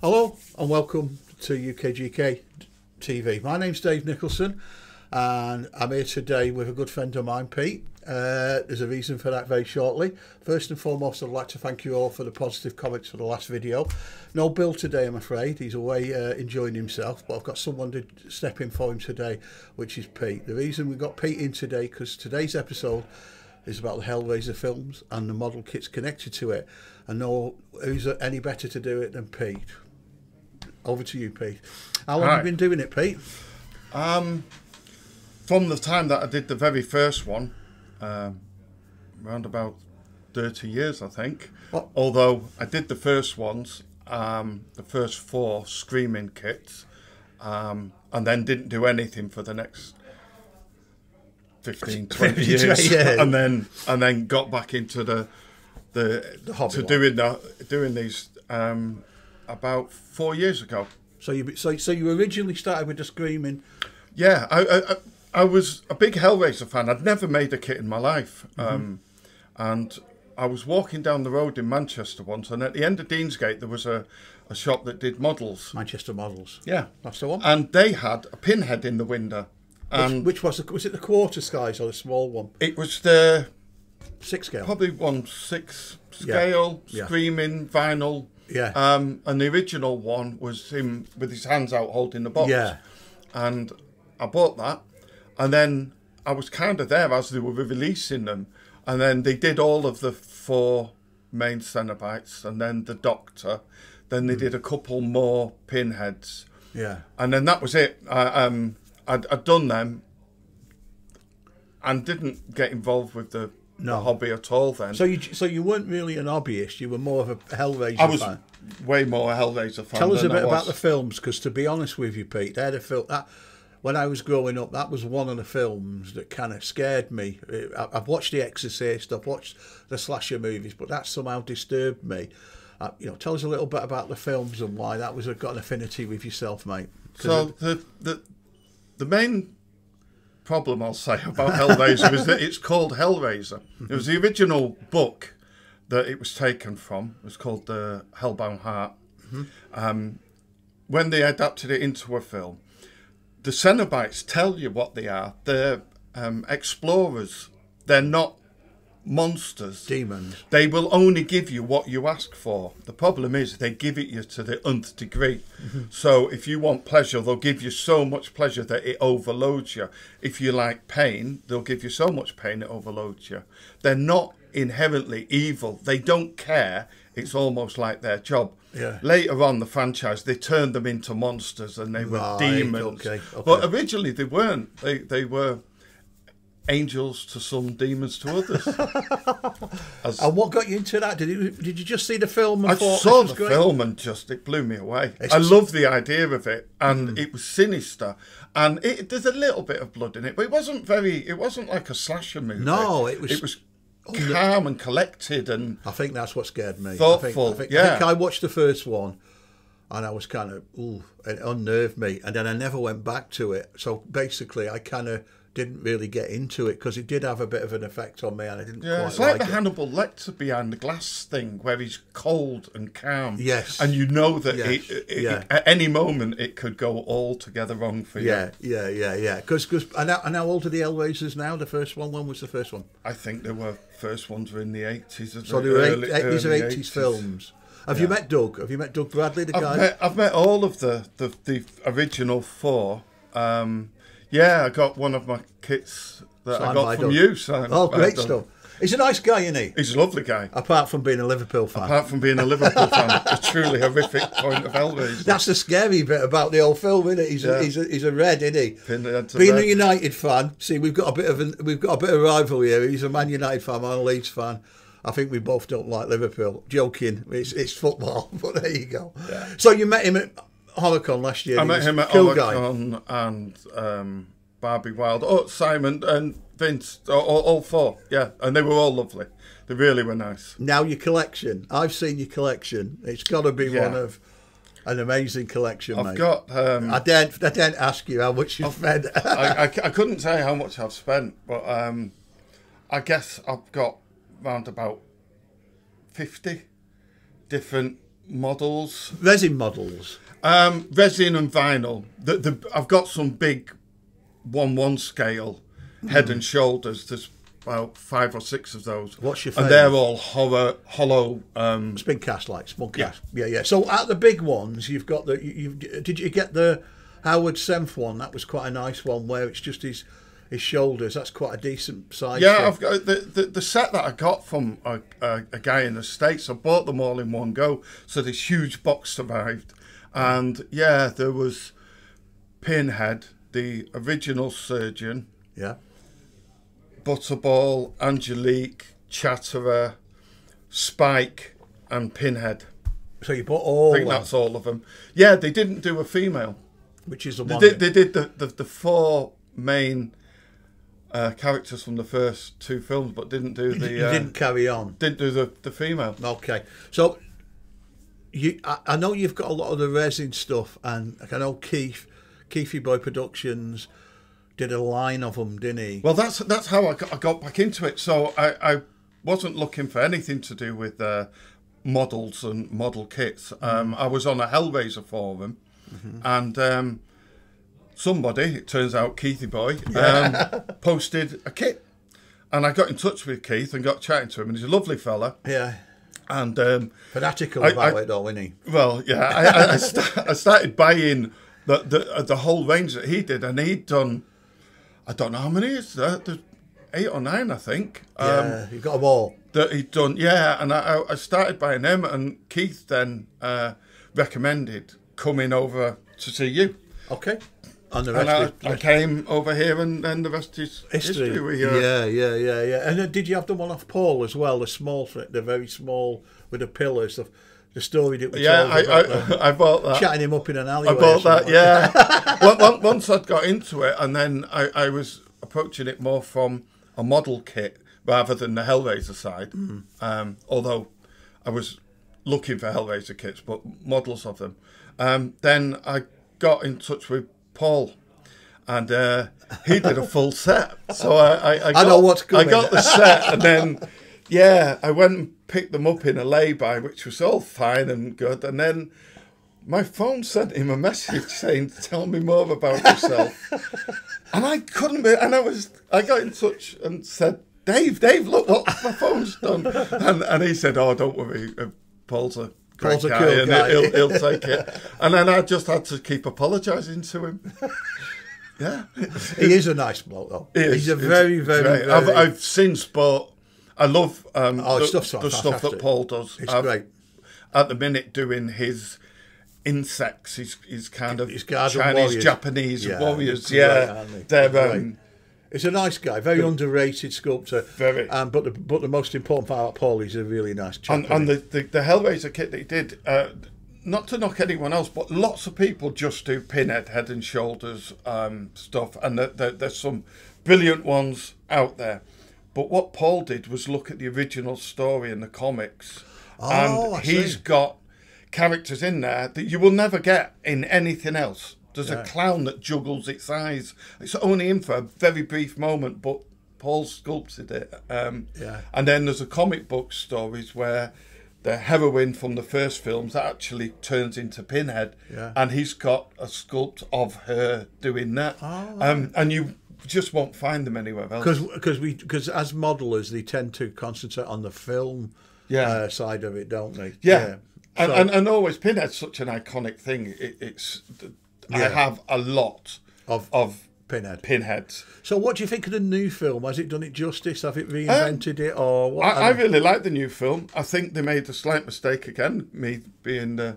Hello and welcome to UKGK TV. My name's Dave Nicholson and I'm here today with a good friend of mine, Pete. Uh, there's a reason for that very shortly. First and foremost, I'd like to thank you all for the positive comments for the last video. No Bill today, I'm afraid. He's away uh, enjoying himself, but I've got someone to step in for him today, which is Pete. The reason we've got Pete in today, because today's episode is about the Hellraiser films and the model kits connected to it. And no, who's any better to do it than Pete? Over to you, Pete. How long have you been doing it, Pete? Um, from the time that I did the very first one, um, around about 30 years, I think. What? Although I did the first ones, um, the first four screaming kits, um, and then didn't do anything for the next 15, 20 years, Yeah. and then and then got back into the the, The hobby to one. doing the, doing these um, about four years ago. So you so so you originally started with the screaming. Yeah, I, I I- was a big Hellraiser fan. I'd never made a kit in my life, Mm-hmm. um, and I was walking down the road in Manchester once, and at the end of Deansgate there was a, a shop that did models. Manchester models. Yeah, That's the one. and they had a pinhead in the window, and Which was the, was it the quarter skies or the small one? it was the Six scale. probably one six scale Yeah. screaming vinyl. Yeah. Um, and the original one was him with his hands out holding the box. Yeah. And I bought that, and then I was kind of there as they were releasing them, and then they did all of the four main Cenobites, and then the Doctor, then they did a couple more pinheads, Yeah. and then that was it. I, um, I'd, I'd done them, and didn't get involved with the, No. hobby at all. Then So you so you weren't really an hobbyist. You were more of a Hellraiser I was fan. way more a Hellraiser fan. Tell us a bit about the films, because to be honest with you, Pete, they're the film that when I was growing up, that was one of the films that kind of scared me. I've watched The Exorcist, I've watched the slasher movies, but that somehow disturbed me. Uh, you know, tell us a little bit about the films and why that was a, got an affinity with yourself, mate. So the the the main problem I'll say about Hellraiser is that it's called Hellraiser. It was the original book that it was taken from. It was called the Hellbound Heart. Um, when they adapted it into a film, the Cenobites tell you what they are. They're um, explorers. They're not monsters. demons. They will only give you what you ask for. The problem is they give it you to the nth degree. Mm-hmm. So if you want pleasure, they'll give you so much pleasure that it overloads you. If you like pain, they'll give you so much pain it overloads you. They're not inherently evil. They don't care. It's almost like their job. Yeah. Later on, the franchise they turned them into monsters and they were Right, demons. okay, okay. But originally they weren't. They they were angels to some, demons to others. As- And what got you into that? Did you did you just see the film? And I thought saw the great? film and just it blew me away. It's I love the idea of it, and Mm. it was sinister, and it, there's a little bit of blood in it, but it wasn't very. It wasn't like a slasher movie. No, it was- It was calm and collected, and I think that's what scared me. I Thoughtful, think, I think, I yeah. think I watched the first one and I was kind of, ooh, it unnerved me. And then I never went back to it. So basically, I kind of didn't really get into it because it did have a bit of an effect on me and I didn't yeah, quite it's like, like, the it. Hannibal Lecter behind the glass thing, where he's cold and calm. Yes. and you know that Yes, it, it- yeah. at any moment it could go all together wrong for you. Yeah, yeah, yeah, yeah. Because, cause, and, how, and how old are the Hellraisers now? The first one? When was the first one? I think they were first ones were in the eighties. So they were eight, these are 80s films. Have you met Doug? Have you met Doug Bradley, the guy? I've met, I've met all of the, the, the original four. Um, yeah, I got one of my kits that I Signed by oh, got from you. Signed Oh, great stuff. He's a nice guy, isn't he? He's a lovely guy. Apart from being a Liverpool fan. Apart from being a Liverpool fan, a truly horrific point of Elvis. That's the scary bit about the whole film, isn't it? He's, Yeah. a, he's, a, he's a red, isn't he? Being red. a United fan, see, we've got a bit of a, we've got a bit of rivalry here. He's a Man United fan, I'm a Leeds fan. I think we both don't like Liverpool. Joking, it's it's football, but there you go. So you met him at HorrorCon last year. I met him at cool. And um, Barbie Wilde. Oh, Simon and Vince, all, all, all four. Yeah, and they were all lovely. They really were nice. Now your collection. I've seen your collection. It's got to be Yeah. one of an amazing collection, I've mate. got. Um, I daren't, I daren't ask you how much you have spent. I, I, I couldn't say how much I've spent, but um, I guess I've got round about 50 different models. Resin models. Um, resin and vinyl. The, the, I've got some big one one scale head and shoulders. There's about five or six of those. What's your And they're all hollow. hollow um, Spin cast like small cast. Yeah, yeah. So at the big ones, you've got the. You, you've, did you get the Howard Senf one? That was quite a nice one where it's just his his shoulders. That's quite a decent size. yeah, thing. I've got the, the, the set that I got from a, a, a guy in the States. I bought them all in one go. So this huge box survived. And yeah, there was Pinhead, the original surgeon, yeah. Butterball, Angelique, Chatterer, Spike, and Pinhead. So you bought all I think that's all of them. Yeah, they didn't do a female. which is the They did, they did the, the, the four main uh, characters from the first two films, but didn't do the you uh, didn't carry on. didn't do the, the female. Okay, so you, I, I know you've got a lot of the resin stuff, and like, I know Keith, Keithy Boy Productions did a line of them, didn't he? Well, that's that's how I got, I got back into it. So I, I wasn't looking for anything to do with uh, models and model kits. Um, I was on a Hellraiser forum, and um, somebody, it turns out Keithy Boy, um, posted a kit. And I got in touch with Keith and got chatting to him, and he's a lovely fella. yeah, And um, fanatical I- about I- it, though, isn't he? well, yeah, I, I, I, sta- I started buying the, the the whole range that he did, and he'd done. I don't know how many is there. There's eight or nine, I think. Um, yeah, you got them all. that he'd done. Yeah, and I, I started buying them, and Keith then uh, recommended coming over to see you, Okay, and the and rest I, I came over here, and then the rest is history. history. We, uh, yeah, yeah, yeah, yeah. And then did you have the one off Paul as well? The small, the very small with the pillars. The, the story that we yeah, told I, about I, I bought that. chatting him up in an alleyway. I bought that, yeah. Once- I'd got into it, and then I, I was approaching it more from a model kit rather than the Hellraiser side. Mm-hmm. Um, although I was looking for Hellraiser kits, but models of them. Um, then I got in touch with Paul. And uh, he did a full set, so I, I, I, got, know what's I got the set, and then yeah, I went and picked them up in a lay-by, which was all fine and good. And then my phone sent him a message saying, "Tell me more about yourself." and I couldn't be. And I was, I got in touch and said, "Dave, Dave, look what my phone's done." And and he said, "Oh, don't worry, uh, Paul's a." great Paul's a guy cool and guy." He'll, he'll take it. And then I just had to keep apologising to him. Yeah, He is a nice bloke, though. He is. He's a very, very, very. I've, I've since bought. I love um, Oh, the, stuff's the stuff that. Paul does. it's I've- great. At the minute, doing his insects, his his kind of His Chinese, warriors. Japanese Yeah, warriors. Yeah, they're Great. um, He's a nice guy, very underrated sculptor. Very. Um, but the but the most important part about Paul, he's a really nice chap. and, and the, the the Hellraiser kit that he did. Uh, not to knock anyone else, but lots of people just do pinhead, head and shoulders um, stuff, and there, there, there's some brilliant ones out there. But what Paul did was look at the original story in the comics, Oh, and he's got characters in there that you will never get in anything else. There's Yeah. a clown that juggles its eyes. It's only in for a very brief moment, but Paul sculpted it. Um, Yeah. And then there's a comic book stories where the heroine from the first films actually turns into Pinhead, Yeah. and he's got a sculpt of her doing that. Oh, um, and you just won't find them anywhere else. because because we because as modelers they tend to concentrate on the film Yeah. uh, side of it, don't they? Yeah. And, So- and, and always Pinhead's such an iconic thing. It, it's I have a lot Of- of Pinhead. pinheads. So what do you think of the new film? Has it done it justice? Have it um, reinvented it or what? I, I really like the new film. I think they made a slight mistake again. Me being the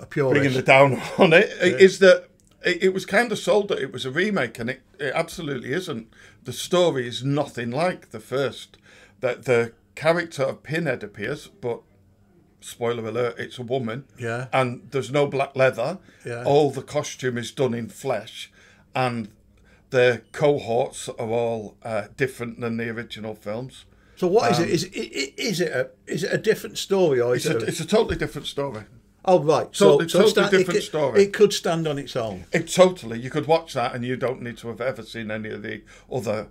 a purist. bringing the down on it is that it, it was kind of sold that it was a remake, and it, it absolutely isn't. The story is nothing like the first. That the character of Pinhead appears, but spoiler alert, it's a woman. Yeah. And there's no black leather. Yeah. All the costume is done in flesh, and the cohorts are all uh, different than the original films. So what is it? Is it, is it a is it a different story or is Um, It's a, it? A, it's a totally different story. oh right, so, totally- so totally stand- it different could- story. It could stand on its own. It totally. You could watch that and you don't need to have ever seen any of the other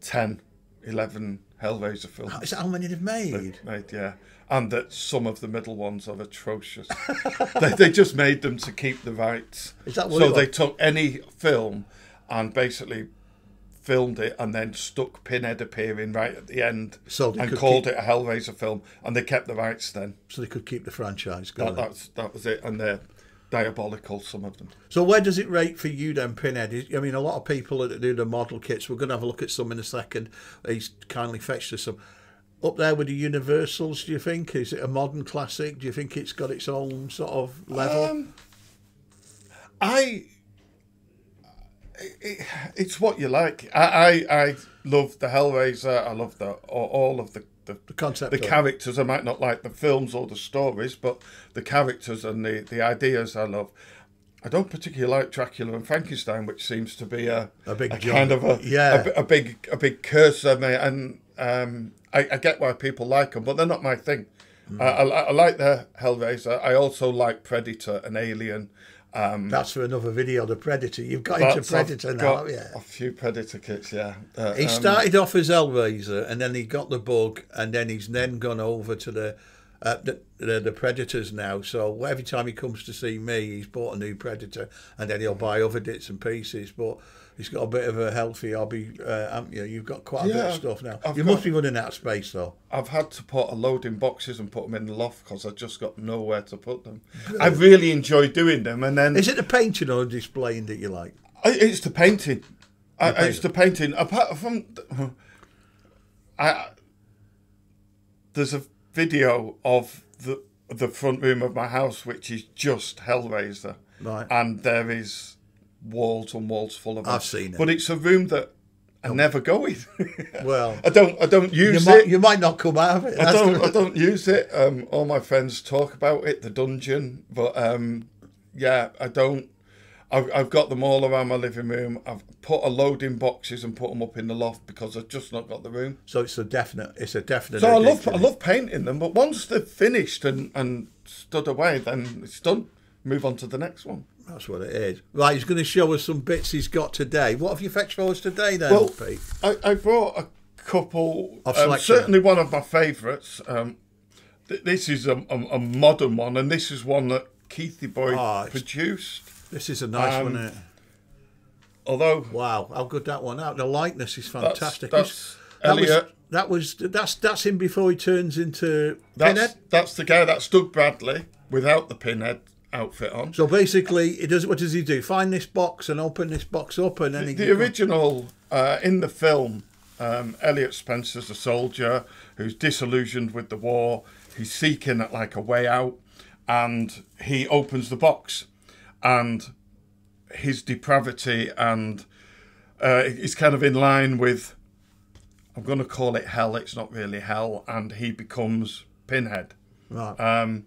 10, 11 Hellraiser films. Is that how many they've made? Made, yeah. And that some of the middle ones are atrocious. they, they just made them to keep the rights. Is that what so they took any film and basically filmed it and then stuck Pinhead appearing right at the end So and called keep- it a Hellraiser film and they kept the rights then. So they could keep the franchise That, going. that's, that was it. And they're diabolical, some of them. So where does it rate for you then, Pinhead? I mean, a lot of people that do the model kits. We're going to have a look at some in a second. He's kindly fetched us some. Up there with the Universals, do you think? Is it a modern classic? Do you think it's got its own sort of level? Um, I. It, it's what you like. I, I, I love the Hellraiser. I love the all, all of the, the the concept. the of it. characters. I might not like the films or the stories, but the characters and the, the ideas I love. I don't particularly like Dracula and Frankenstein, which seems to be a A big kind of a Yeah. a, a big a big cursor, mate. And um, I, I get why people like them, but they're not my thing. Mm. I, I, I like the Hellraiser. I also like Predator and Alien. Um, That's for another video. The Predator. You've got into that's- I've Predator now, you? A few Predator kits, yeah. Uh, He um, started off as Hellraiser, and then he got the bug, and then he's then gone over to the uh, the, the the Predators now. So every time he comes to see me, he's bought a new Predator, and then he'll buy other bits and pieces. But he's got a bit of a healthy hobby, uh, haven't you? You've got quite a bit of stuff now. I've you got- must be running out of space though. I've had to put a load in boxes and put them in the loft because I just got nowhere to put them. I really enjoy doing them, and then Is it the painting or the displaying that you like? I, it's the painting. I, it's the painting. Apart from, I there's a video of the the front room of my house which is just Hellraiser, Right. and there is walls and walls full of. I've it. seen it. but it's a room that I never go in. Well, I don't. I don't you use might it. you might not come out of it. I don't. I don't use it. Um, all my friends talk about it, the dungeon, but um, yeah, I don't. I've, I've got them all around my living room. I've put a load in boxes and put them up in the loft because I've just not got the room. So it's a definite. It's a definite. So I love. I love painting them, but once they're finished and and stood away, then it's done. Move on to the next one. That's what it is. Right, he's going to show us some bits he's got today. What have you fetched for us today, then, Well, Pete? I, I brought a couple. Um, certainly one of my favourites. Um, th- this is a, a, a modern one, and this is one that Keithy Boy Oh, produced. This is a nice Um, one. Isn't it? Although Wow, how good that one out. The likeness is fantastic. that's that was, Elliot. that was that's that's him before he turns into That's, Pinhead. that's the guy. That's Doug Bradley without the pinhead outfit on. So basically, he does. What does he do? Find this box and open this box up, and then he The original uh, in the film, um, Elliot Spencer's a soldier who's disillusioned with the war. He's seeking like a way out, and he opens the box, and his depravity and uh, is kind of in line with. I'm going to call it hell. It's not really hell, and he becomes Pinhead. right. Um,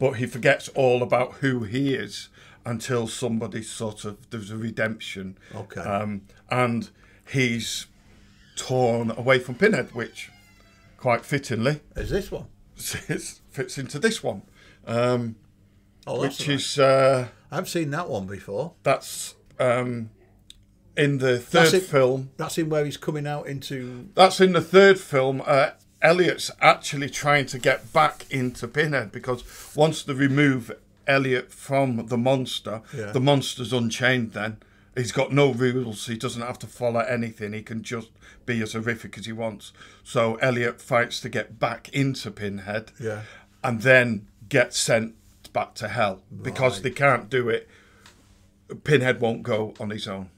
but he forgets all about who he is until somebody sort of there's a redemption. Okay. Um, and he's torn away from Pinhead, which quite fittingly is this one? fits, fits into this one, um, Oh, that's which right. is uh, I've seen that one before. that's um, in the That's third film. That's in where he's coming out into. That's in the third film. Uh, Elliot's actually trying to get back into Pinhead because once they remove Elliot from the monster, Yeah. the monster's unchained then. He's got no rules. He doesn't have to follow anything. He can just be as horrific as he wants. So Elliot fights to get back into Pinhead Yeah. and then gets sent back to hell because they can't do it. Pinhead won't go on his own.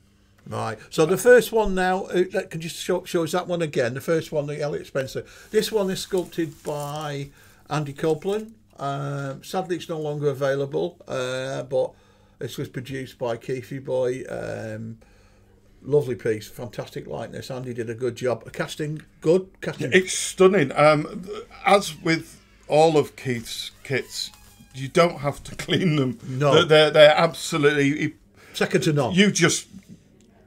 Right. So the first one now, uh, that- could you show, show us that one again? The first one, the Elliot Spencer. This one is sculpted by Andy Copeland. Um, sadly, it's no longer available, uh, but this was produced by Keithy Boy. Um, lovely piece, fantastic likeness. Andy did a good job. Casting good. Casting. It's stunning. Um, as with all of Keith's kits, you don't have to clean them. No. they're they're, they're absolutely. Second to none. You just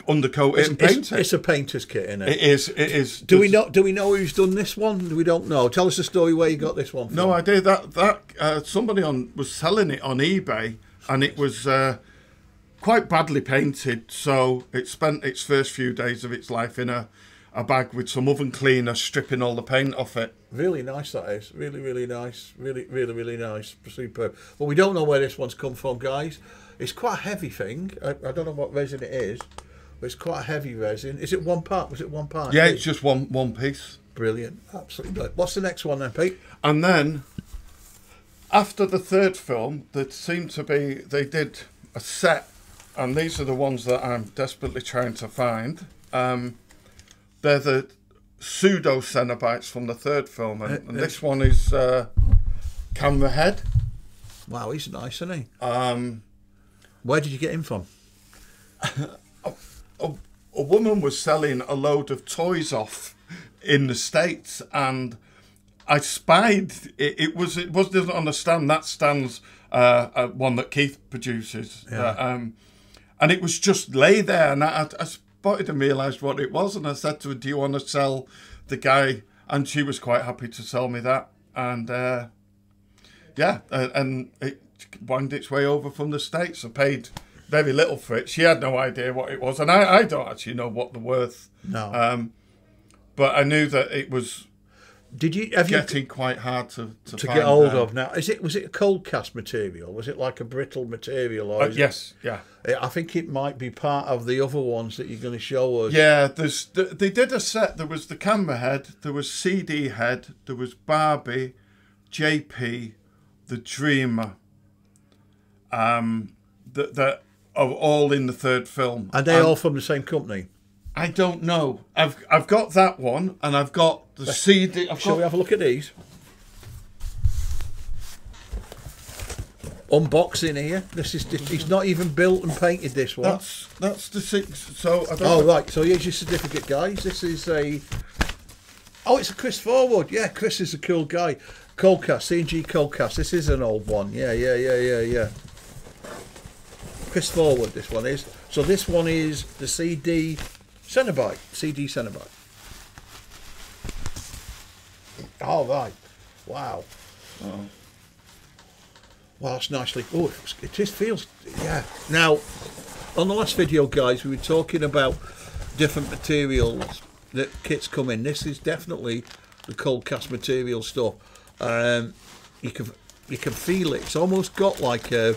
undercoat it and it's, it. it's a painter's kit, isn't it? It is. It is. do we know? Do we know who's done this one? We don't know. Tell us the story where you got this one from. No idea that that uh, somebody on was selling it on eBay, and it was uh, quite badly painted. So it spent its first few days of its life in a a bag with some oven cleaner, stripping all the paint off it. Really nice that is. Really, really nice. Really, really, really nice. Superb. But we don't know where this one's come from, guys. It's quite a heavy thing. I, I don't know what resin it is, but it's quite a heavy resin. Is it one part? Was it one part? Yeah, it's just one one piece. Brilliant. Absolutely brilliant. What's the next one then, Pete? And then, after the third film, there seemed to be they did a set, and these are the ones that I'm desperately trying to find. Um, they're the pseudo Cenobites from the third film, and, and this one is uh, Camera Head. Wow, he's nice, isn't he? Um, Where did you get him from? a, a woman was selling a load of toys off in the states, and I spied it. It was it was doesn't understand that stands uh, uh, one that Keith produces, Yeah. uh, um, and it was just lay there, and I, I spotted and realised what it was, and I said to her, "Do you want to sell the guy?" And she was quite happy to sell me that, and uh, yeah, uh, and it wound its way over from the states. I paid very little for it. She had no idea what it was, and I, I don't actually know what the worth. No. Um, but I knew that it was did you have you getting quite hard to to, to get hold of now? Is it was it a cold cast material? Was it like a brittle material? Or Uh, is it- yes, yeah, I think it might be part of the other ones that you're going to show us. yeah. There's they did a set. There was the camera head. There was CD head. There was Barbie, JP, the Dreamer. Um, that that are all in the third film. Are they And- all from the same company? I don't know. I've I've got that one, and I've got the CD. I've Shall got we have a look at these? Unboxing here. This is he's not even built and painted this one. that's that's the six. So I don't. Oh know. right, so here's your certificate, guys. This is a. Oh, it's a Chris Forward. Yeah, Chris is a cool guy. Coldcast, C&G Coldcast. This is an old one. Yeah, yeah, yeah, yeah, yeah. Chris Forward. This one is. So this one is the CD Cenobite. CD Cenobite. All right. Wow. Oh. Well, that's nicely. Oh, it- it just feels. Yeah. Now, on the last video, guys, we were talking about different materials that kits come in. This is definitely the cold cast material stuff. Um, you can you can feel it. It's almost got like a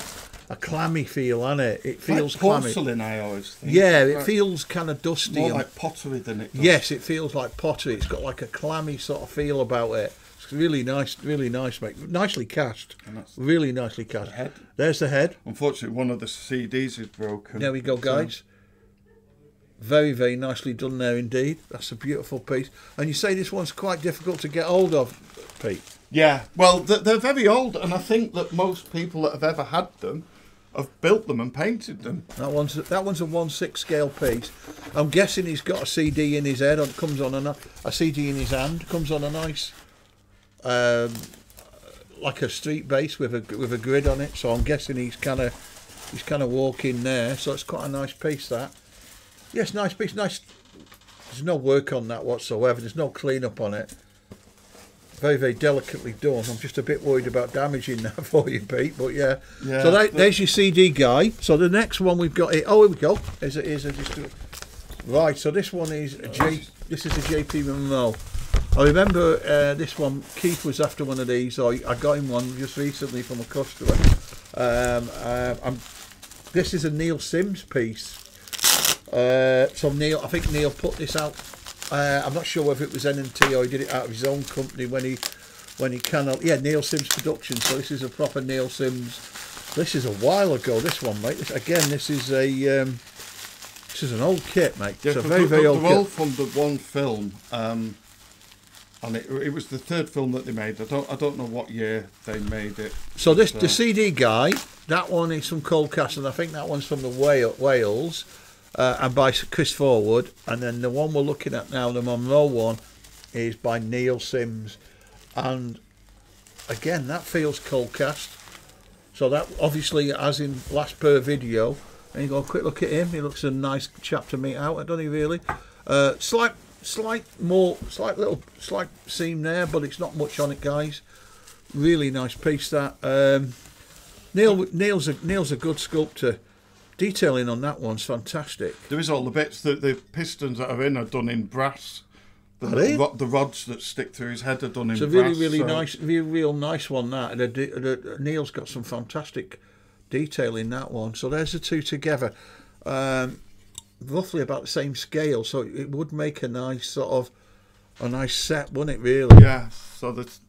a clammy feel on it. It feels like clammy. porcelain. I always think. Yeah, it Like- feels kind of dusty. more like pottery than it. Does. Yes, it feels like pottery. It's got like a clammy sort of feel about it. It's really nice, really nice, mate. Nicely cast. Really nicely cast. the head. There's the head. Unfortunately, one of the CDs is broken. There we go, guys. Very, very nicely done there indeed. That's a beautiful piece. And you say this one's quite difficult to get hold of, Pete. Yeah. Well, they're, they're very old, and I think that most people that have ever had them have built them and painted them. That one's that one's a one six scale piece. I'm guessing he's got a CD in his head. Or comes on a a CD in his hand. Comes on a nice, um, like a street base with a with a grid on it. So I'm guessing he's kind of he's kind of walking there. So it's quite a nice piece that. Yes, nice piece. Nice. There's no work on that whatsoever. There's no clean up on it. Very, very delicately done. I'm just a bit worried about damaging that for you, Pete. But yeah. Yeah, so that, there's your CD guy. So the next one we've got here. Oh, here we go. Is it? Is it just a, right? So this one is a J. This is a JP Monroe. I remember uh, this one. Keith was after one of these. I, I got him one just recently from a customer. Um, uh, I'm, this is a Neil Sims piece. Uh, so Neil, I think Neil put this out. Uh, I'm not sure whether it was NMT or he did it out of his own company when he when he of yeah Neil Sims Productions. So this is a proper Neil Sims. This is a while ago. This one, mate. This, again, this is a um, this is an old kit, mate. Yeah, it's a very very old They're all from the one film, um, and it, it was the third film that they made. I don't I don't know what year they made it. So this So- the CD guy. That one is from Coldcast, and I think that one's from the Wale- Wales, uh, and by Chris Forward. And then the one we're looking at now, the Monroe one, is by Neil Sims, and again that feels cold cast. So that obviously, as in last per video, and you go quick look at him. He looks a nice chap to meet out, doesn't he? Really, uh, slight, slight more, slight little, slight seam there, but it's not much on it, guys. Really nice piece that. Um, Neil, Neil's a Neil's a good sculptor. Detailing on that one's fantastic. There is all the bits that the pistons that are in are done in brass. The, they? the rods that stick through his head are done in It's a brass. really, really so- nice, real, real nice one. That and the, the, Neil's got some fantastic detail in that one. So there's the two together, um, roughly about the same scale. So it would make a nice sort of a nice set, wouldn't it? Really, Yeah. So there's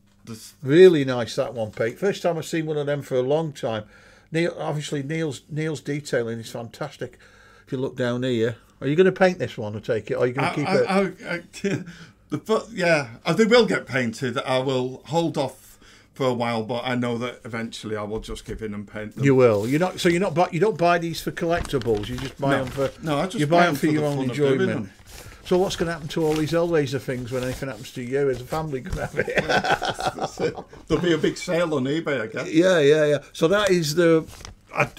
really nice that one, Pete. First time I've seen one of them for a long time. Neil, obviously Neil's Neil's detailing is fantastic. If you look down here, are you going to paint this one? or take it, or are you going to keep I, it? I, I, the yeah, they will get painted. I will hold off for a while, but I know that eventually I will just give in and paint them. You will. You're not. So you're not. You don't buy these for collectibles. You just buy No. them for. No, I just you buy them for your the own fun of doing enjoyment. So what's going to happen to all these Hellraiser things when anything happens to you? Is the family going to have it? That's it. There'll be a big sale on eBay, I guess. yeah, yeah, yeah. So that is the.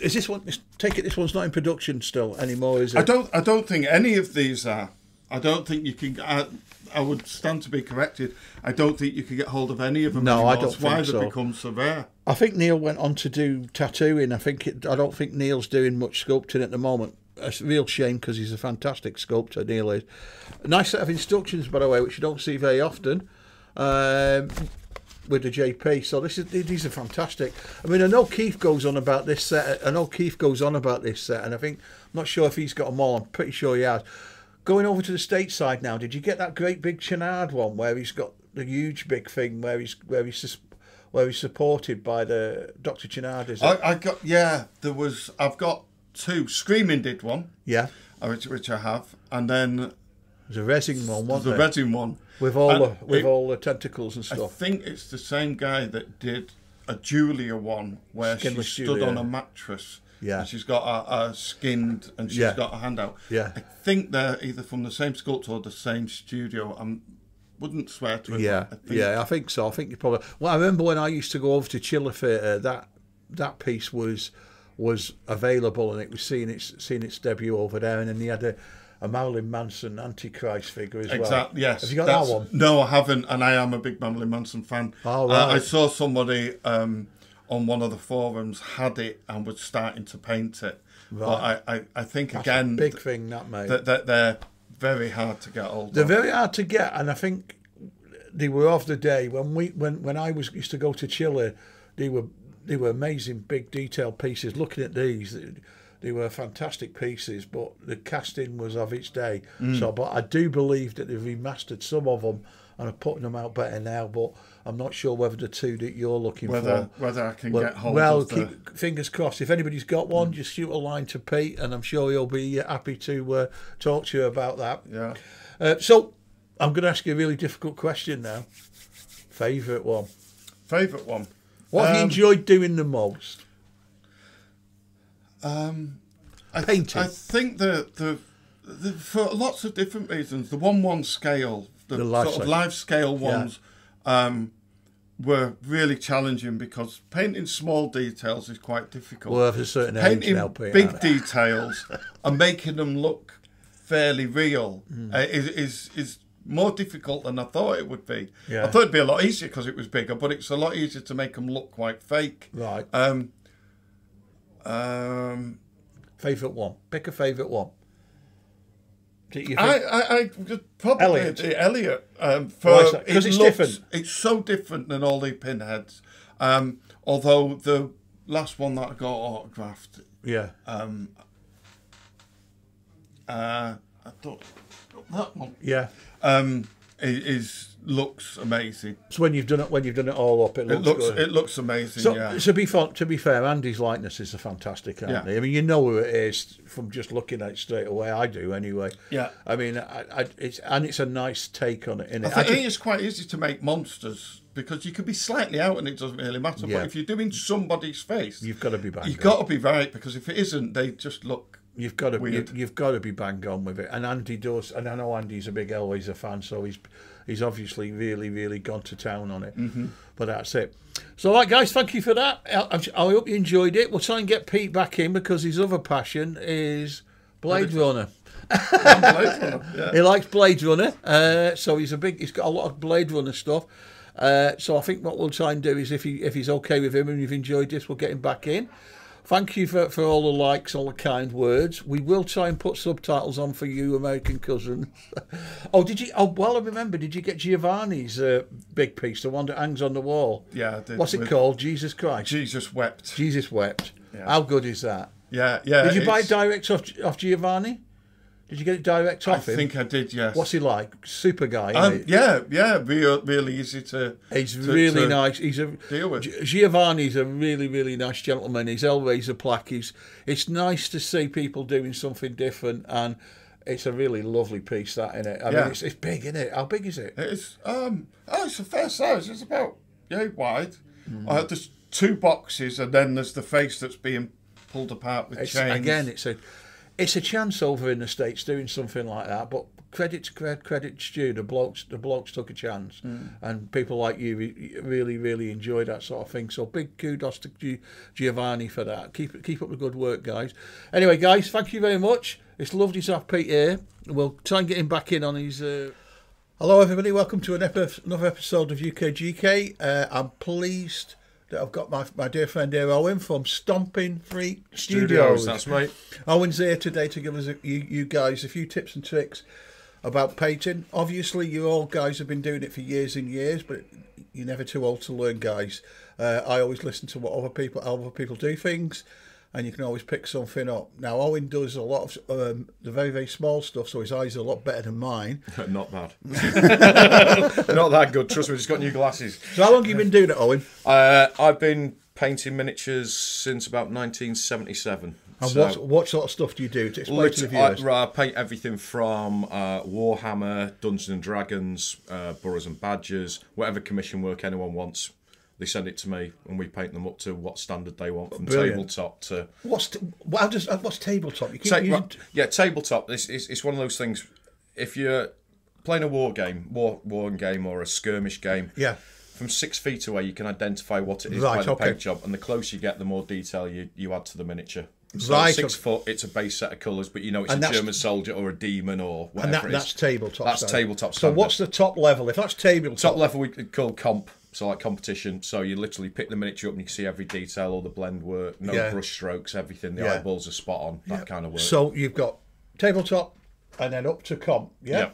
Is this one? Take it. This one's not in production still anymore, is it? I don't. I don't think any of these are. I don't think you can. I, I would stand to be corrected. I don't think you can get hold of any of them. No, anymore. I don't That's why think they so. become so rare. I think Neil went on to do tattooing. I think it, I don't think Neil's doing much sculpting at the moment. A real shame because he's a fantastic sculptor. Neil is. Nice set of instructions, by the way, which you don't see very often. Um, with the JP, so this is these are fantastic. I mean, I know Keith goes on about this set. I know Keith goes on about this set, and I think I'm not sure if he's got them all. I'm pretty sure he has. Going over to the stateside now, did you get that great big Channard one where he's got the huge big thing where he's where he's where he's supported by the Dr. Channard? Is it? I, I got. Yeah, there was. I've got two. Screaming did one, yeah, uh, which, which I have, and then there's a resin one, the wasn't there? resin one. with all And the with it- all the tentacles and stuff. I think it's the same guy that did a Julia one where Skinless she stood Julia. on a mattress. Yeah. And she's got a, a skinned and she's Yeah. got a hand out. Yeah. I think they're either from the same sculptor or the same studio. I wouldn't swear to it. Yeah, I think yeah, I think so. I think you probably. Well, I remember when I used to go over to Chiller Theatre, that that piece was was available and it was seeing its seeing its debut over there, and then he had a, a Marilyn Manson Antichrist figure as well. Exactly. Yes. Have you got that's- that one? No, I haven't, and I am a big Marilyn Manson fan. Oh, Uh, I right. saw somebody um, on one of the forums had it and was starting to paint it. But I, I, I think That's again a big thing, that mate. that, that they're very hard to get hold They're of. very hard to get, and I think they were of the day when we when when I was used to go to Chiller. They were they were amazing big detailed pieces. Looking at these, they, they were fantastic pieces, but the casting was of its day. Mm. So, but I do believe that they've remastered some of them and are putting them out better now. But I'm not sure whether the two that you're looking whether for. whether I can Well, get hold well of the. keep fingers crossed. If anybody's got one, just shoot a line to Pete, and I'm sure he'll be uh, happy to uh, talk to you about that. Yeah. Uh, so I'm going to ask you a really difficult question now. Favourite one. Favourite one. What Um, enjoyed doing the most? I, Painting. I think the, the the for lots of different reasons, the one one scale, the, The sort of life scale ones, um, were really challenging because painting small details is quite difficult. Well, a certain age painting now, big details and making them look fairly real Hmm. uh, is, is is more difficult than I thought it would be. Yeah. I thought it'd be a lot easier because it was bigger, but it's a lot easier to make them look quite fake. Right. Um, um, Favourite one. Pick a favourite one. Do you think- I, I, I probably Elliot. Elliot. Elliot um, for Why is that? 'Cause it it's looks- different. It's so different than all the pinheads. Um, although the last one that I got autographed, yeah. um, uh, I thought that one Yeah. um, i- is looks amazing. So when you've done it, when you've done it all up, it looks, It looks good. it looks amazing. so yeah. to be fair, to be fair, Andy's likeness is fantastic, aren't Yeah. they? I mean, you know who it is from just looking at it straight away. I do anyway. Yeah. I mean, I, I, it's and it's a nice take on it. In I it, think it is quite easy to make monsters because you could be slightly out and it doesn't really matter. Yeah. But if you're doing somebody's face, you've got to be bang. you've got to be right because if it isn't, they just look. You've got to you, you've got to be bang on with it, and Andy does. And I know Andy's a big Hellraiser fan, so he's he's obviously really really gone to town on it. Mm-hmm. But that's it. So, right, guys, thank you for that. I, I hope you enjoyed it. We'll try and get Pete back in because his other passion is Blade Runner. yeah. He likes Blade Runner, uh, so he's a big. He's got a lot of Blade Runner stuff. Uh, so I think what we'll try and do is, if he if he's okay with him and you've enjoyed this, we'll get him back in. Thank you for, for all the likes, all the kind words. We will try and put subtitles on for you, American cousins. oh, did you? Oh, well, I remember. Did you get Giovanni's uh, big piece, the one that hangs on the wall? Yeah, I did, What's it called? Jesus Christ. Jesus wept. Jesus wept. Yeah. How good is that? Yeah, yeah. Did you buy it direct off, off Giovanni? Did you get it direct I off him? I think I did. Yes. What's he like? Super guy. Um, yeah, yeah. Real, really easy to. He's to- really to nice. He's a deal with. Giovanni's a really really nice gentleman. His Hellraiser plaque. He's, it's nice to see people doing something different, and it's a really lovely piece that in it. I Yeah. mean, it's, it's big, isn't it? How big is it? It's um. Oh, it's a fair size. It's about yeah wide. Mm. Uh, there's two boxes, and then there's the face that's being pulled apart with It's, chains. again, it's a it's a chance over in the states doing something like that, but. Credit to credit, credit to Stu. The blokes, the blokes took a chance, Mm. and people like you re- really, really enjoy that sort of thing. So big kudos to Gi- Giovanni for that. Keep keep up the good work, guys. Anyway, guys, thank you very much. It's lovely to have Pete here. We'll try and get him back in on his. Uh... Hello, everybody. Welcome to another episode of UKGK. Uh, I'm pleased that I've got my my dear friend here, Owen from Stomping Freak Studios. That's right. Owen's here today to give us a, you, you guys a few tips and tricks about painting. Obviously, you all guys have been doing it for years and years, but you're never too old to learn, guys. Uh, I always listen to what other people how other people do things, and you can always pick something up. Now, Owen does a lot of um, the very very small stuff, so his eyes are a lot better than mine. Not bad. Not that good. Trust me, just got new glasses. So, how long have you been doing it, Owen? Uh, I've been painting miniatures since about 1977. And So, what what sort of stuff do you do to explain to the lit- I, viewers? I paint everything from uh, Warhammer, Dungeons and Dragons, uh, Burrows and Badgers, whatever commission work anyone wants. They send it to me, and we paint them up to what standard they want, from Brilliant. tabletop to What's t- how does uh, what's tabletop? You keep Ta- using yeah, tabletop. It's, it's, it's one of those things. If you're playing a war game, war war game, or a skirmish game, yeah. from six feet away, you can identify what it is Right, by the okay. paint job, and the closer you get, the more detail you, you add to the miniature. So Right, six okay. foot, it's a base set of colours, but you know it's And a German soldier or a demon or whatever And that, is. that's tabletop. That's standard. tabletop So what's the top level? If that's tabletop, Top level we could call comp, so like competition. So you literally pick the miniature up and you can see every detail, all the blend work, no Yeah. brush strokes, everything. The Yeah. eyeballs are spot on. That kind of work. So you've got tabletop, and then up to comp. Yeah. yeah.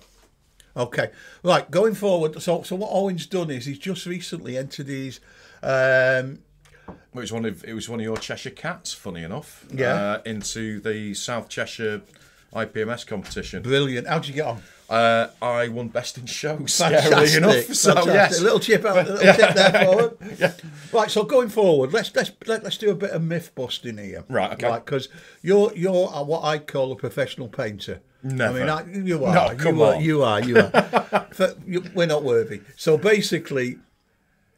Okay. Right. Going forward. So so what Owen's done is he's just recently entered his. Um, It was one of it was one of your Cheshire cats, funny enough. Yeah. Uh, into the South Cheshire IPMS competition. brilliant. How'd you get on? Uh, I won best in show, Fantastic. scarily enough. So fantastic. yes, A little chip out. A little tip there for forward. Right. So going forward, let's let's let, let's do a bit of myth busting here. Right, okay. Because you're you're uh, what I call a professional painter. Never. I mean, I, you are. No, come you are. on. You are. You are. For- you- we're not worthy. So basically,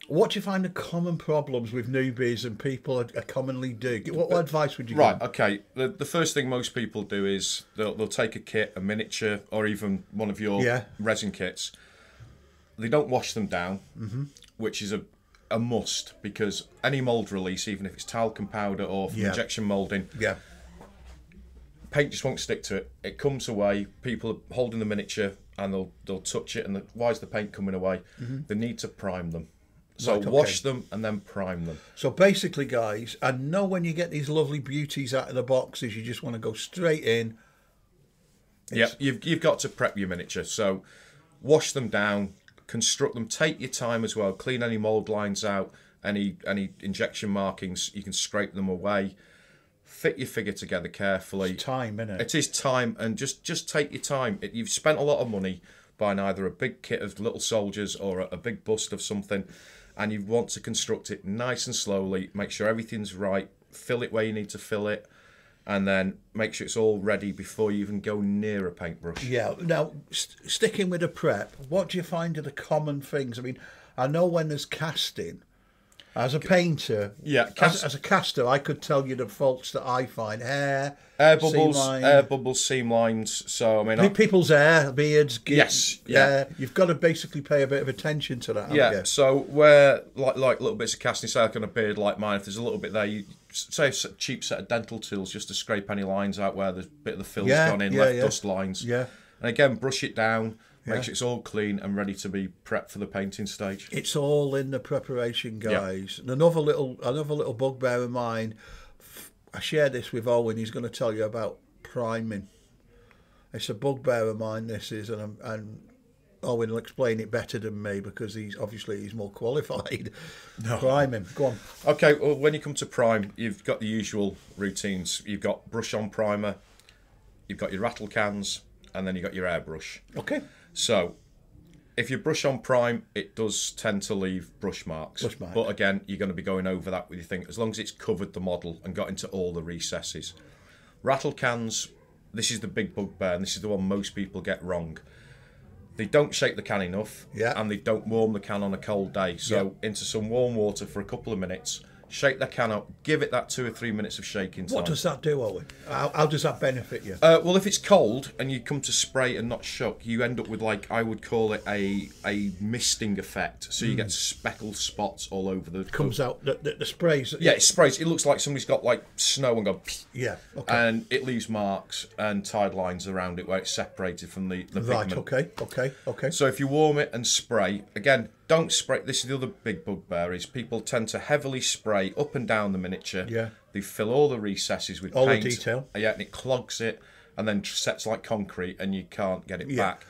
what do you find the common problems with newbies and people are, are commonly do? What, what advice would you give? Right, give? okay. The, the first thing most people do is they'll, they'll take a kit, a miniature, or even one of your Yeah. resin kits. They don't wash them down, Mm-hmm. which is a, a must because any mould release, even if it's talcum powder or from Yeah. injection moulding, Yeah. paint just won't stick to it. It comes away. People are holding the miniature and they'll they'll touch it and the, why is the paint coming away? They need to prime them. So. Right, okay. wash them and then prime them. So basically, guys, I know when you get these lovely beauties out of the boxes, you just want to go straight in. Yeah, you've you've got to prep your miniature. So wash them down, construct them, take your time as well, clean any mould lines out, any any injection markings, you can scrape them away. Fit your figure together carefully. Time, innit? It is time, and just just take your time. It, you've spent a lot of money buying either a big kit of little soldiers or a, a big bust of something, and you want to construct it nice and slowly. Make sure everything's right. Fill it where you need to fill it, and then make sure it's all ready before you even go near a paintbrush. Yeah. Now, st- sticking with the prep, what do you find are the common things? I mean, I know when there's casting. As a painter, Yeah, as, cast- as a caster, I could tell you the faults that I find: hair, Air seam bubbles, line, air bubbles, seam lines. So I mean, I, people's hair, beards, Yes, yeah. You've got to basically pay a bit of attention to that. yeah. So where like like little bits of casting, say like on a beard like mine, if there's a little bit there, you say a cheap set of dental tools just to scrape any lines out where the bit of the fill's Yeah, gone in, yeah, left yeah. dust lines. Yeah. And again, brush it down, Yeah. sure it's all clean and ready to be prepped for the painting stage. It's all in the preparation, guys. And another little, another little bugbear of mine. I share this with Owen. He's going to tell you about priming. It's a bugbear of mine. This is, and I'm, and Owen will explain it better than me because he's obviously he's more qualified. Priming. Go on. Okay, well, when you come to prime, you've got the usual routines. You've got brush on primer, you've got your rattle cans, and then you've got your airbrush. Okay. So, if you brush on prime, it does tend to leave brush marks. Brush marks. But again, you're going to be going over that with your thing, as long as it's covered the model and got into all the recesses. Rattle cans, this is the big bugbear, and this is the one most people get wrong. They don't shake the can enough, Yeah. and they don't warm the can on a cold day. So into some warm water for a couple of minutes, shake the can up, give it that two or three minutes of shaking time. What does that do, Owen? How, how does that benefit you? Uh, well, if it's cold and you come to spray and not shook, you end up with like I would call it a a misting effect. So you get speckled spots all over the. Hmm. Comes out the, the, the sprays. Yeah, it sprays. It looks like somebody's got like snow and gone, Yeah. Okay. and it leaves marks and tide lines around it where it's separated from the the right. pigment. Okay. Okay. Okay. So if you warm it and spray, again, don't spray. This is the other big bugbear is people tend to heavily spray up and down the miniature. Yeah. They fill all the recesses with All the paint. detail. Yeah, and it clogs it and then sets like concrete and you can't get it Yeah. back.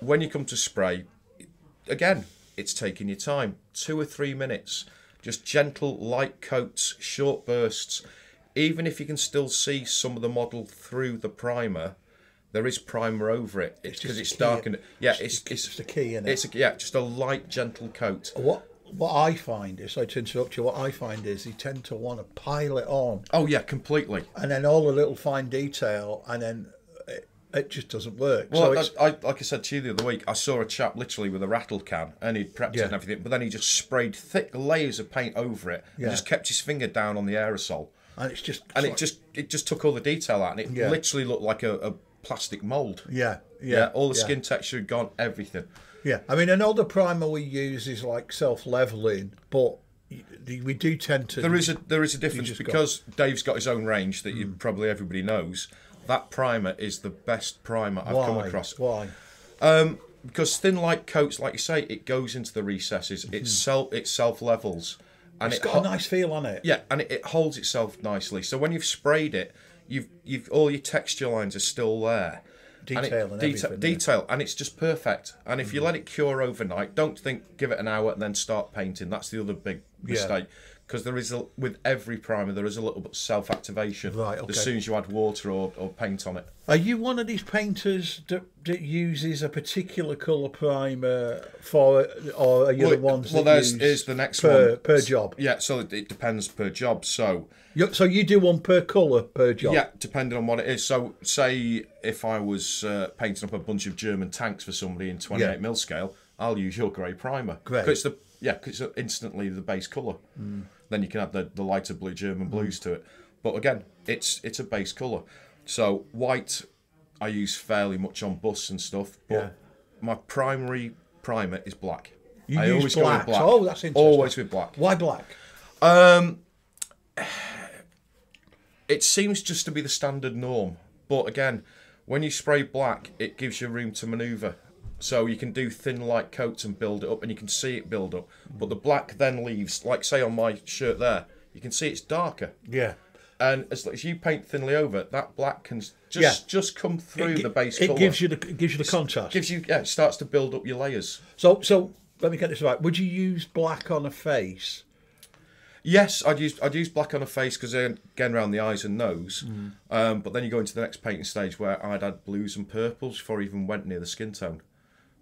When you come to spray, again, it's taking your time. Two or three minutes. Just gentle, light coats, short bursts. Even if you can still see some of the model through the primer, there is primer over it. It's because it's a key- darkened. Yeah, it's- it's it's it's just a key, innit? It's a, yeah, just a light, gentle coat. what what I find is, sorry to interrupt you. What I find is you tend to want to pile it on, Oh yeah, completely. and then all the little fine detail, and then it, it just doesn't work. Well, so I, it's like I said to you the other week, I saw a chap literally with a rattle can, and he'd prepped Yeah. it and everything, but then he just sprayed thick layers of paint over it, Yeah. and just kept his finger down on the aerosol, and it's just and it's it just it just took all the detail out, and it Yeah. literally looked like a, a plastic mold. yeah, Yeah, yeah, all the yeah. skin texture gone, everything. Yeah, I mean, another primer we use is like self-leveling, but we do tend to. There is a there is a difference just got- because Dave's got his own range that you mm. probably everybody knows. That primer is the best primer I've why? come across. Why? Um, because thin light coats, like you say, it goes into the recesses. It mm-hmm. self it self levels, and It's it got a nice feel on it. yeah, and it, it holds itself nicely. So when you've sprayed it, you've you've all your texture lines are still there. Detail it, and deta- everything, yeah. Mm. detail, and it's just perfect. And if you let it cure overnight, don't think give it an hour and then start painting. That's the other big mistake. Because there is a, with every primer there is a little bit self activation Right, okay. as soon as you add water or, or paint on it. Are you one of these painters that, that uses a particular colour primer for, or are you the ones well, that use is the next per, one per job? Yeah, so it, it depends per job. So So you do one per colour per job? Yeah, depending on what it is. So, say if I was uh, painting up a bunch of German tanks for somebody in 28 Yeah. mil scale, I'll use your grey primer. Grey. 'Cause it's the yeah, 'cause it's instantly the base colour. Mm. Then you can add the, the lighter blue German blues to it. But again, it's it's a base colour. So white, I use fairly much on bus and stuff. But Yeah. my primary primer is black. You I use always go with black. Oh, that's interesting. Always with black. Why black? It seems just to be the standard norm. But again, when you spray black, it gives you room to manoeuvre. So you can do thin light coats and build it up, and you can see it build up. But the black then leaves, like say on my shirt there, you can see it's darker. Yeah. And as, as you paint thinly over, that black can just Yeah. just come through It, the base it colour. gives you the it gives you the contrast. gives you yeah, it starts to build up your layers. So so let me get this right. Would you use black on a face? Yes, I'd use I'd use black on a face because again around the eyes and nose. Mm. Um, but then you go into the next painting stage where I'd add blues and purples before I even went near the skin tone.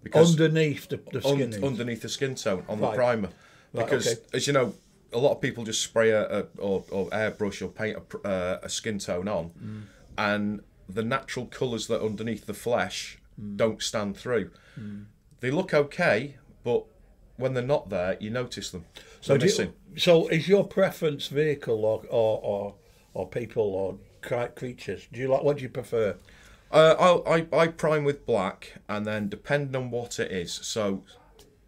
Because Underneath the, the skin. is. underneath the skin tone on Right. the primer. Right, Because okay. as you know, a lot of people just spray a, a or, or airbrush or paint a, uh, a skin tone on, Mm. and the natural colours that are underneath the flesh Mm. don't stand through. They look okay, but when they're not there, you notice them. So, missing. you, so is your preference vehicle or or or, or people or creatures? Do you like what do you prefer? Uh, I'll, I I prime with black, and then depending on what it is. So,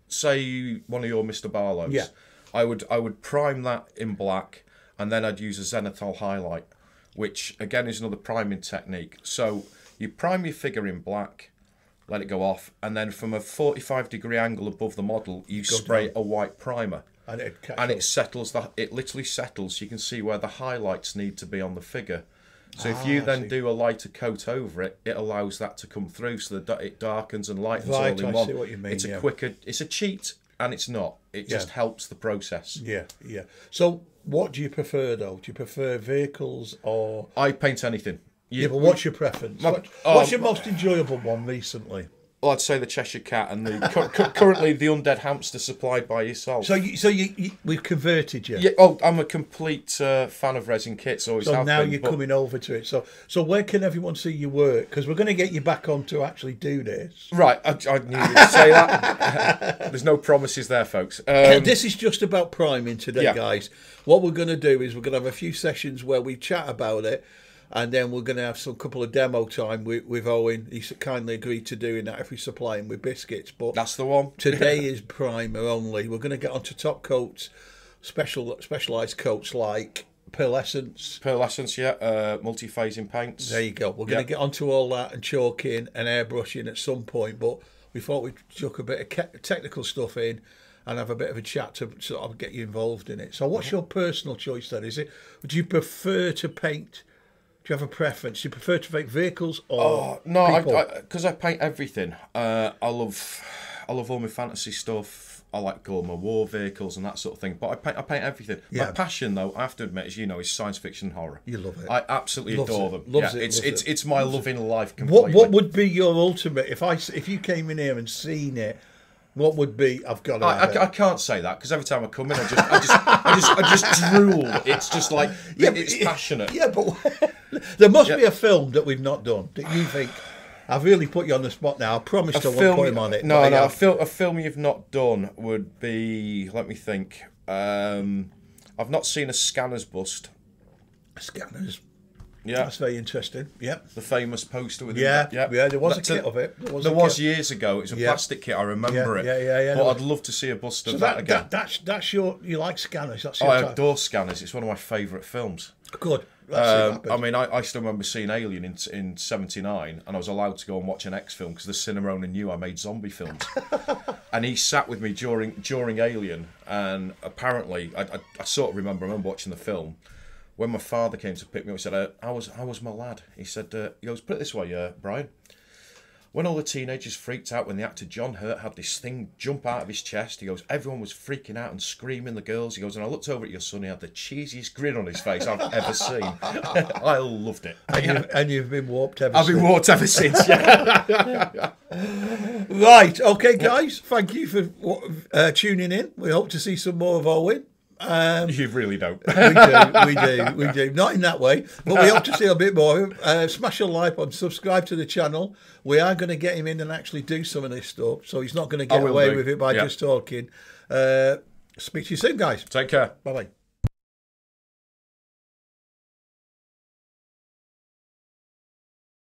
say one of your Mr. Barlows. Yeah. I would I would prime that in black, and then I'd use a zenithal highlight, which again is another priming technique. So you prime your figure in black, let it go off, and then from a forty-five degree angle above the model, you spray a white primer. And it and it settles that it literally settles. You can see where the highlights need to be on the figure. So if you Ah, then do a lighter coat over it, it allows that to come through, so that it darkens and lightens Right, all in I one. see what you mean, It's a yeah. quicker. It's a cheat, and it's not. It just helps the process. Yeah, yeah. So, what do you prefer though? Do you prefer vehicles or? I paint anything. You- Yeah, but what's your preference? My- What- oh, what's your most enjoyable one recently? Well, I'd say the Cheshire Cat and the cu- cu- currently the undead hamster supplied by yourself. So, you, so you, you we've converted you. yeah, oh, I'm a complete uh, fan of resin kits. Always So now been, you're but- coming over to it. So, so where can everyone see your work? Because we're going to get you back on to actually do this. Right, I, I knew you'd say that. There's no promises there, folks. Um, this is just about priming today, Yeah. guys. What we're going to do is we're going to have a few sessions where we chat about it, and then we're going to have some couple of demo time with, with Owen. He's kindly agreed to doing that if we supply him with biscuits. But that's the one. today is primer only. We're going to get onto top coats, special specialized coats like pearlescence. Pearlescence, yeah. Uh, multi-phasing paints. There you go. We're going Yeah. to get onto all that and chalking and airbrushing at some point, but we thought we'd chuck a bit of technical stuff in and have a bit of a chat to sort of get you involved in it. So, what's your personal choice then? Is it? Would you prefer to paint? Do you have a preference? Do you prefer to paint vehicles or Oh, no, people? I because I, paint everything. Uh, I love, I love all my fantasy stuff. I like all my war vehicles and that sort of thing. But I paint, I paint everything. Yeah. My passion, though, I have to admit, as you know, is science fiction and horror. You love it. I absolutely Loves adore it, them. loves yeah, it, it's it's it, it's my love in life completely. what what would be your ultimate if I if you came in here and seen it? What would be? I've got to I, I, I can't say that because every time I come in, I just, I just, I just, I just drool. It's just like Yeah, but- it's passionate. Yeah, but there must Yeah. be a film that we've not done that you think. I've really put you on the spot now. I promised I won't put him on it. No, no. A, fil- a film you've not done would be. Let me think. Um, I've not seen a scanners bust. Scanners. Yeah, That's very interesting. Yep. the famous poster with Yeah, the, yeah, yeah, there was a That's kit of it. There was There was years ago. It was a Yeah. plastic kit. I remember Yeah, it. yeah, yeah, yeah, But no. I'd love to see a bust of So that, that, again. that that's that's your you like scanners. That's Oh, your I type. adore scanners. It's one of my favourite films. Good. Um. I mean, I, I still remember seeing Alien in in '79, and I was allowed to go and watch an X film because the cinema owner knew I made zombie films. and he sat with me during during Alien, and apparently, I, I, I sort of remember. I remember watching the film. When my father came to pick me up, he said, uh, "How was how was my lad?" He said, uh, "He goes, put it this way, uh, Brian." When all the teenagers freaked out when the actor John Hurt had this thing jump out of his chest, he goes, everyone was freaking out and screaming, the girls. He goes, and I looked over at your son, he had the cheesiest grin on his face I've ever seen. I loved it. and, you've, and you've been warped ever I've been warped ever since, yeah. Right. Okay, guys. Thank you for uh, tuning in. We hope to see some more of Owen. Um, you really don't. we do, we do, we do. Not in that way, but we hope to see a bit more. Uh, smash a like and subscribe to the channel. We are going to get him in and actually do some of this stuff, so he's not going to get away do. with it by Yeah. just talking. Uh, speak to you soon, guys. Take care. Bye bye.